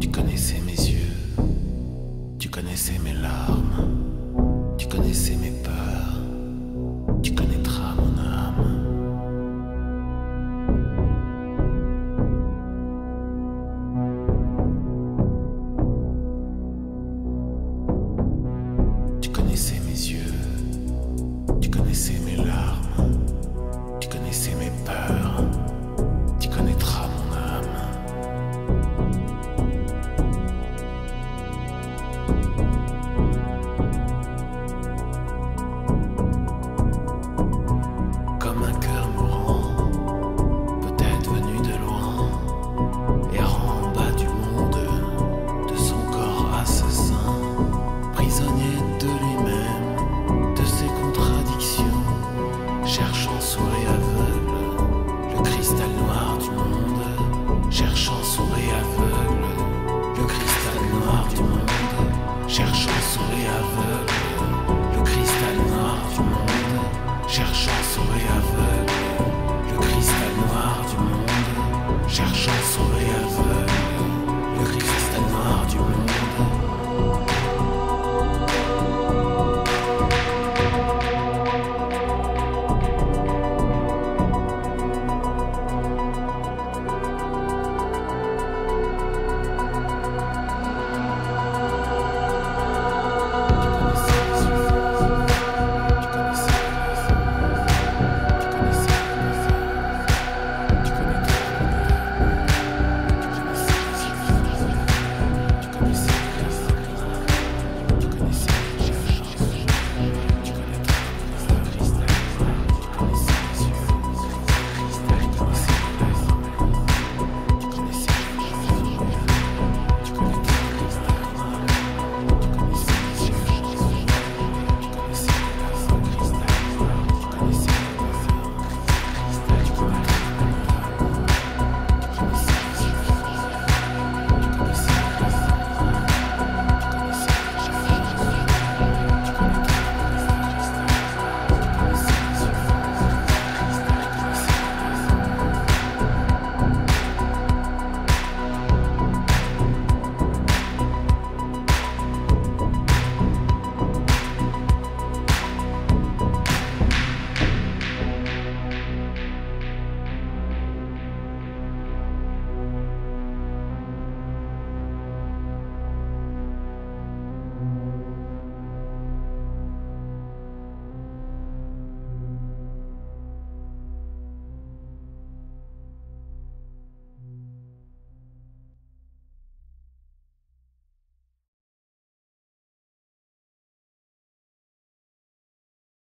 Tu connaissais mes yeux, tu connaissais mes larmes, tu connaissais mes pas. souris aveugle, le cristal noir du monde, cherchant souris aveugle, le cristal noir du monde, cherchant souris aveugle, le cristal noir du monde, cherchant